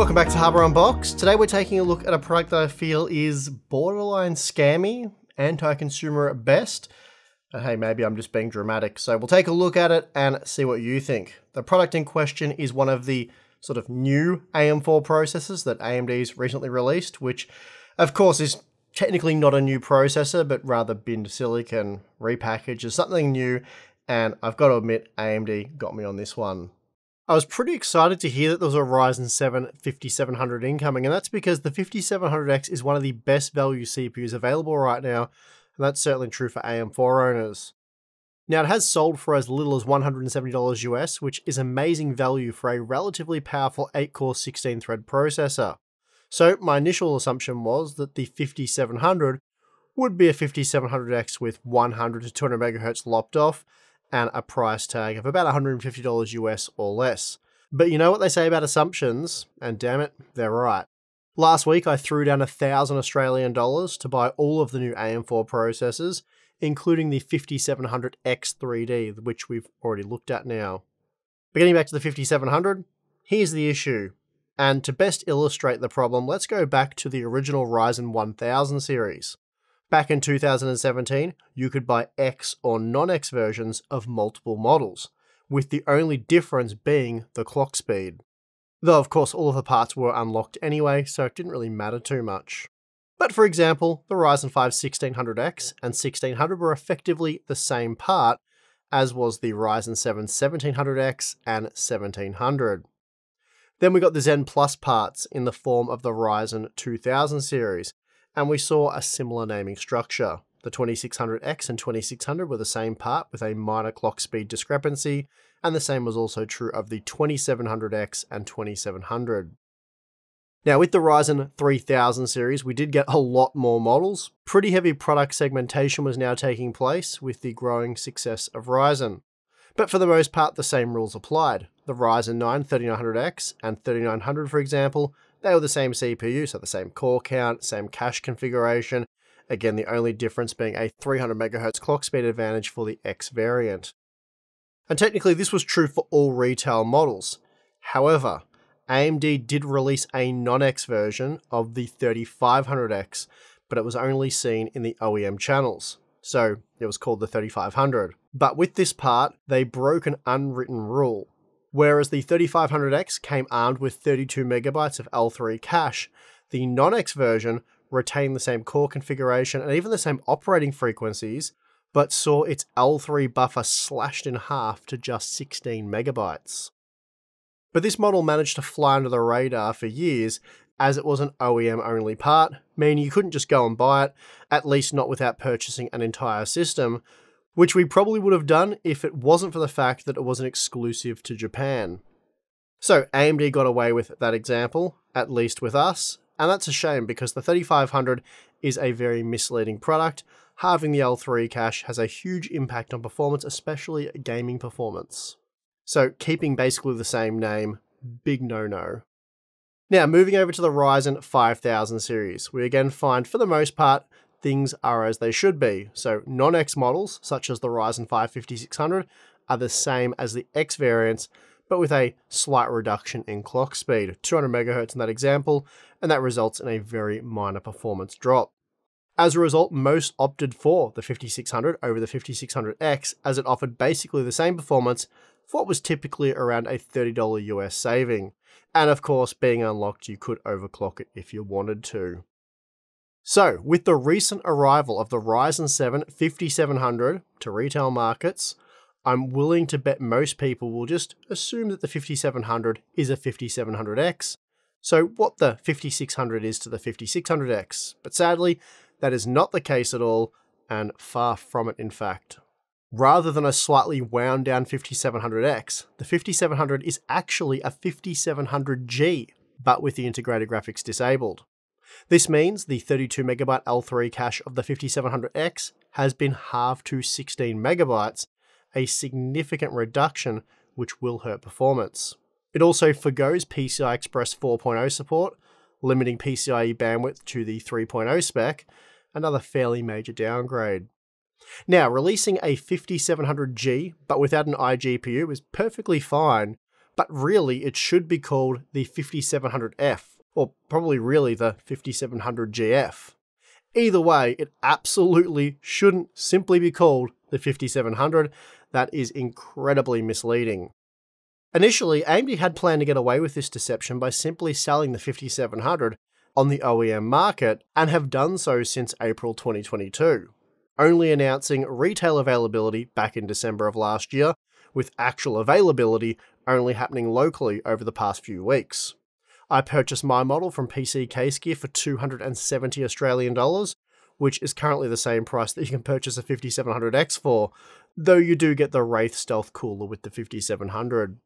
Welcome back to Hardware Unboxed. Today we're taking a look at a product that I feel is borderline scammy, anti-consumer at best. Hey, maybe I'm just being dramatic. So we'll take a look at it and see what you think. The product in question is one of the sort of new AM4 processors that AMD's recently released, which of course is technically not a new processor, but rather binned silicon, repackaged as something new. And I've got to admit, AMD got me on this one. I was pretty excited to hear that there was a Ryzen 7 5700 incoming, and that's because the 5700X is one of the best value CPUs available right now, and that's certainly true for AM4 owners. Now, it has sold for as little as $170 US, which is amazing value for a relatively powerful 8 core 16 thread processor. So, my initial assumption was that the 5700 would be a 5700X with 100 to 200 MHz lopped off, and a price tag of about $150 US or less. But you know what they say about assumptions, and damn it, they're right. Last week I threw down a thousand Australian dollars to buy all of the new AM4 processors, including the 5700X3D, which we've already looked at now. But getting back to the 5700, here's the issue. And to best illustrate the problem, let's go back to the original Ryzen 1000 series. Back in 2017, you could buy X or non-X versions of multiple models, with the only difference being the clock speed. Though of course all of the parts were unlocked anyway, so it didn't really matter too much. But for example, the Ryzen 5 1600X and 1600 were effectively the same part, as was the Ryzen 7 1700X and 1700. Then we got the Zen Plus parts in the form of the Ryzen 2000 series, and we saw a similar naming structure. The 2600X and 2600 were the same part with a minor clock speed discrepancy, and the same was also true of the 2700X and 2700. Now, with the Ryzen 3000 series, we did get a lot more models. Pretty heavy product segmentation was now taking place with the growing success of Ryzen. But for the most part, the same rules applied. The Ryzen 9 3900X and 3900, for example, they were the same CPU, so the same core count, same cache configuration. Again, the only difference being a 300 MHz clock speed advantage for the X variant. And technically, this was true for all retail models. However, AMD did release a non-X version of the 3500X, but it was only seen in the OEM channels. So it was called the 3500. But with this part, they broke an unwritten rule Whereas the 3500X came armed with 32 megabytes of L3 cache, the non-X version retained the same core configuration and even the same operating frequencies, but saw its L3 buffer slashed in half to just 16 megabytes. But this model managed to fly under the radar for years as it was an OEM only part, meaning you couldn't just go and buy it, at least not without purchasing an entire system, which we probably would have done if it wasn't for the fact that it was an exclusive to Japan. So AMD got away with that example, at least with us, and that's a shame because the 3500 is a very misleading product. Halving the L3 cache has a huge impact on performance, especially gaming performance. So keeping basically the same name, big no-no. Now, moving over to the Ryzen 5000 series, we again find, for the most part, things are as they should be. So non-X models, such as the Ryzen 5 5600, are the same as the X variants, but with a slight reduction in clock speed, 200 MHz in that example, and that results in a very minor performance drop. As a result, most opted for the 5600 over the 5600X as it offered basically the same performance for what was typically around a $30 US saving. And of course, being unlocked, you could overclock it if you wanted to. So, with the recent arrival of the Ryzen 7 5700 to retail markets, I'm willing to bet most people will just assume that the 5700 is a 5700X, so what the 5600 is to the 5600X. But sadly, that is not the case at all, and far from it in fact. Rather than a slightly wound down 5700X, the 5700 is actually a 5700G, but with the integrated graphics disabled. This means the 32 megabyte L3 cache of the 5700X has been halved to 16 megabytes, a significant reduction which will hurt performance. It also forgoes PCI Express 4.0 support, limiting PCIe bandwidth to the 3.0 spec, another fairly major downgrade. Now, releasing a 5700G but without an iGPU is perfectly fine, but really it should be called the 5700F, or probably really the 5700GF. Either way, it absolutely shouldn't simply be called the 5700. That is incredibly misleading. Initially, AMD had planned to get away with this deception by simply selling the 5700 on the OEM market and have done so since April 2022, only announcing retail availability back in December of last year, with actual availability only happening locally over the past few weeks. I purchased my model from PC Case Gear for 270 Australian dollars, which is currently the same price that you can purchase a 5700X for, though you do get the Wraith Stealth cooler with the 5700.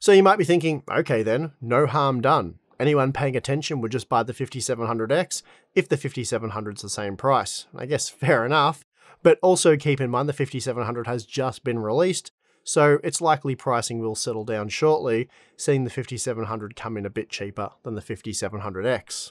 So you might be thinking, okay then, no harm done. Anyone paying attention would just buy the 5700X if the 5700's the same price. I guess fair enough, but also keep in mind the 5700 has just been released, so its likely pricing will settle down shortly, seeing the 5700 come in a bit cheaper than the 5700X.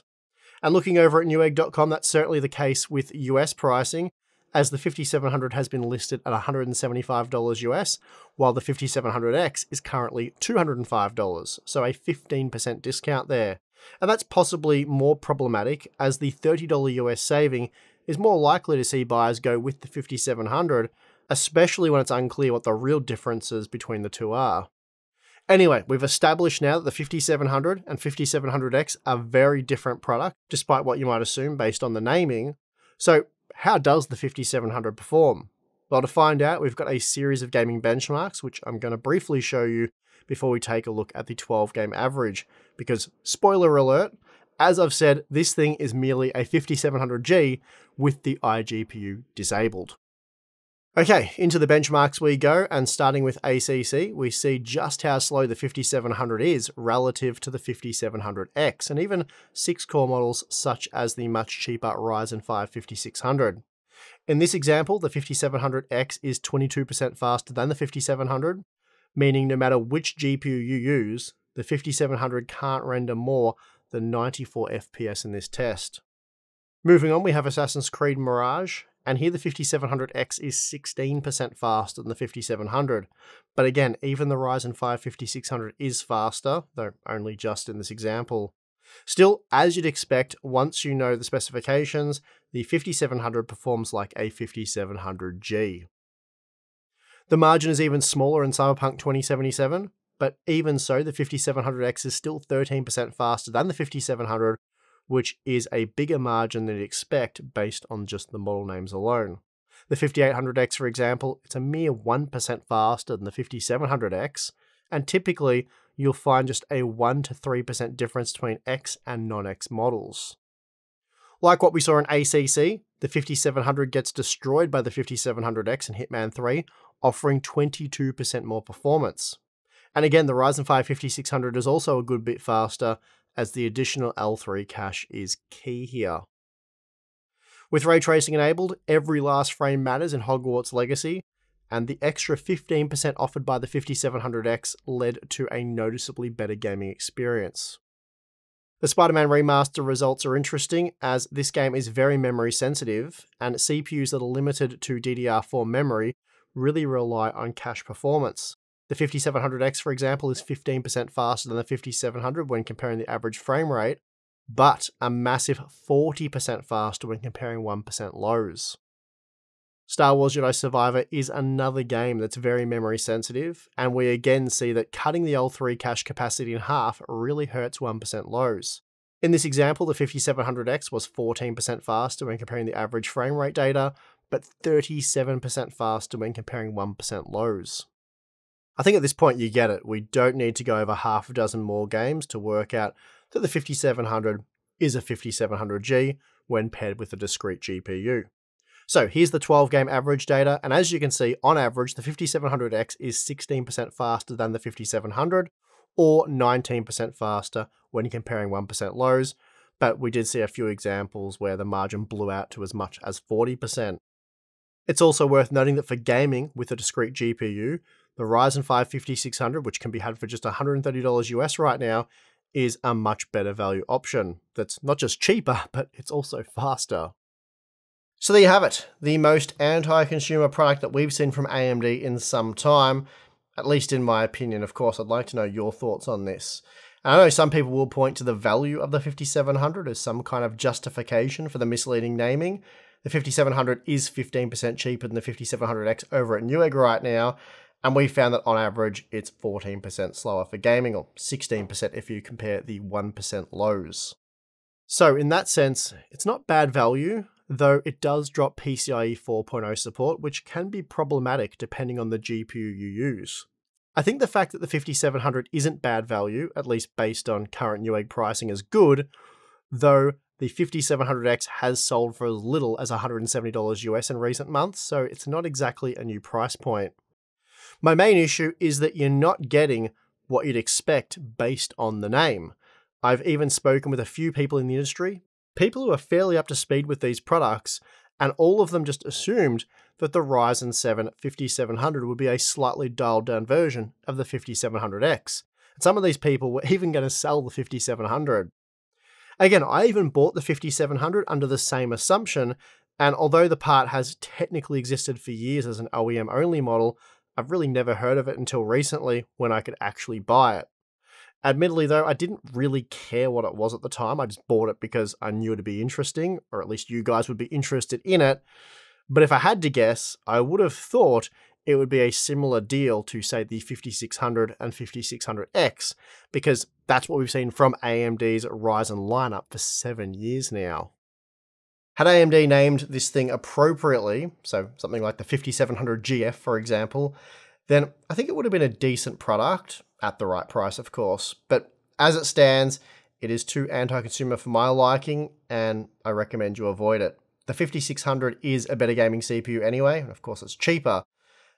And looking over at Newegg.com, that's certainly the case with US pricing, as the 5700 has been listed at $175 US, while the 5700X is currently $205, so a 15% discount there. And that's possibly more problematic as the $30 US saving is more likely to see buyers go with the 5700, especially when it's unclear what the real differences between the two are. Anyway, we've established now that the 5700 and 5700X are very different products, despite what you might assume based on the naming. So how does the 5700 perform? Well, to find out, we've got a series of gaming benchmarks, which I'm going to briefly show you before we take a look at the 12 game average. Because, spoiler alert, as I've said, this thing is merely a 5700G with the iGPU disabled. Okay, into the benchmarks we go, and starting with ACC, we see just how slow the 5700 is relative to the 5700X, and even 6-core models such as the much cheaper Ryzen 5 5600. In this example, the 5700X is 22% faster than the 5700, meaning no matter which GPU you use, the 5700 can't render more than 94 FPS in this test. Moving on, we have Assassin's Creed Mirage, and here the 5700X is 16% faster than the 5700. But again, even the Ryzen 5 5600 is faster, though only just in this example. Still, as you'd expect, once you know the specifications, the 5700 performs like a 5700G. The margin is even smaller in Cyberpunk 2077, but even so, the 5700X is still 13% faster than the 5700, which is a bigger margin than you'd expect based on just the model names alone. The 5800X, for example, it's a mere 1% faster than the 5700X, and typically you'll find just a 1 to 3% difference between X and non X models. Like what we saw in ACC, the 5700 gets destroyed by the 5700X in Hitman 3, offering 22% more performance. And again, the Ryzen 5 5600 is also a good bit faster, as the additional L3 cache is key here. With ray tracing enabled, every last frame matters in Hogwarts Legacy, and the extra 15% offered by the 5700X led to a noticeably better gaming experience. The Spider Man remaster results are interesting as this game is very memory sensitive, and CPUs that are limited to DDR4 memory really rely on cache performance. The 5700X, for example, is 15% faster than the 5700 when comparing the average frame rate, but a massive 40% faster when comparing 1% lows. Star Wars Jedi Survivor is another game that's very memory sensitive, and we again see that cutting the L3 cache capacity in half really hurts 1% lows. In this example, the 5700X was 14% faster when comparing the average frame rate data, but 37% faster when comparing 1% lows. I think at this point you get it. We don't need to go over half a dozen more games to work out that the 5700 is a 5700G when paired with a discrete GPU. So here's the 12 game average data, and as you can see, on average, the 5700X is 16% faster than the 5700, or 19% faster when comparing 1% lows, but we did see a few examples where the margin blew out to as much as 40%. It's also worth noting that for gaming with a discrete GPU, the Ryzen 5 5600, which can be had for just $130 US right now, is a much better value option that's not just cheaper, but it's also faster. So there you have it, the most anti consumer product that we've seen from AMD in some time. at least in my opinion. Of course, I'd like to know your thoughts on this. I know some people will point to the value of the 5700 as some kind of justification for the misleading naming. The 5700 is 15% cheaper than the 5700X over at Newegg right now, and we found that on average it's 14% slower for gaming, or 16% if you compare the 1% lows. So, in that sense, it's not bad value, though it does drop PCIe 4.0 support, which can be problematic depending on the GPU you use. I think the fact that the 5700 isn't bad value, at least based on current Newegg pricing, is good, though the 5700X has sold for as little as $170 US in recent months, so it's not exactly a new price point. My main issue is that you're not getting what you'd expect based on the name. I've even spoken with a few people in the industry, people who are fairly up to speed with these products, and all of them just assumed that the Ryzen 7 5700 would be a slightly dialed down version of the 5700X. And some of these people were even going to sell the 5700. Again, I even bought the 5700 under the same assumption, and although the part has technically existed for years as an OEM only model, I've really never heard of it until recently when I could actually buy it. Admittedly, though, I didn't really care what it was at the time. I just bought it because I knew it'd be interesting, or at least you guys would be interested in it. But if I had to guess, I would have thought it would be a similar deal to, say, the 5600 and 5600X, because that's what we've seen from AMD's Ryzen lineup for seven years now. Had AMD named this thing appropriately, so something like the 5700GF, for example, then I think it would have been a decent product, at the right price, of course. But as it stands, it is too anti consumer for my liking, and I recommend you avoid it. The 5600 is a better gaming CPU anyway, and of course it's cheaper.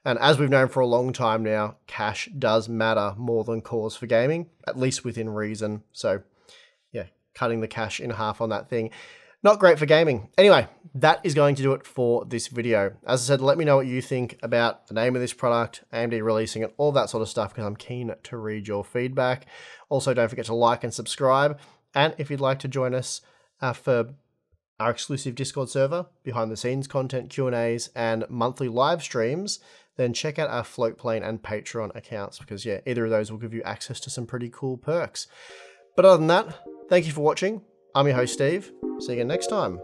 And as we've known for a long time now, cache does matter more than cores for gaming, at least within reason. So, yeah, cutting the cache in half on that thing. Not great for gaming. Anyway, that is going to do it for this video. As I said, let me know what you think about the name of this product, AMD releasing it, all that sort of stuff, because I'm keen to read your feedback. Also, don't forget to like and subscribe. And if you'd like to join us uh, for our exclusive Discord server, behind the scenes content, Q&As, and monthly live streams, then check out our Floatplane and Patreon accounts because yeah, either of those will give you access to some pretty cool perks. But other than that, thank you for watching. I'm your host Steve. See you next time.